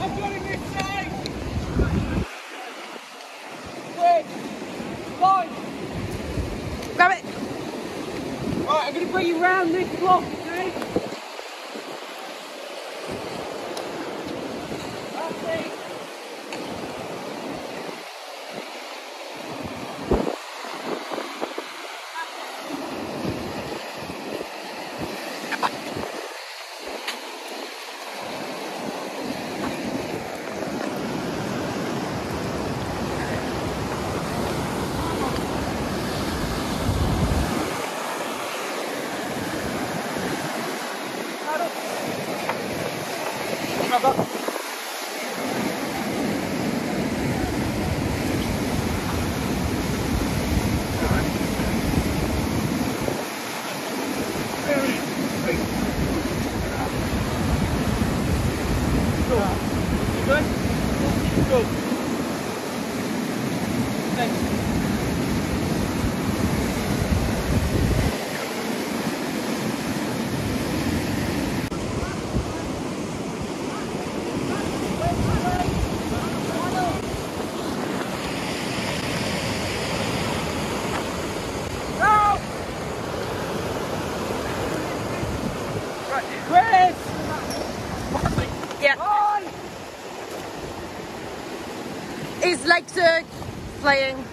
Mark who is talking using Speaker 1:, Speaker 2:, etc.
Speaker 1: I've got him this side. Quick. Line.
Speaker 2: Grab it.
Speaker 1: Right, I'm going to bring you round this block, Go. Thanks. Chris!
Speaker 2: Yeah.
Speaker 1: On!
Speaker 2: His legs are playing.